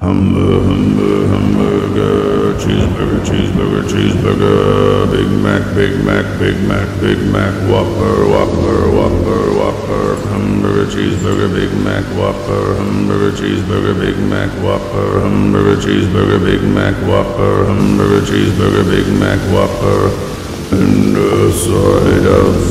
Humber, humber, hamburger, cheeseburger, cheeseburger, cheeseburger, Big Mac, Big Mac, Big Mac, Big Mac, Whopper, Whopper, Whopper, Whopper, hamburger, cheeseburger, Big Mac, Whopper, hamburger, cheeseburger, Big Mac, Whopper, hamburger, cheeseburger, Big Mac, Whopper, hamburger, cheeseburger, Big Mac, Whopper, and a side of.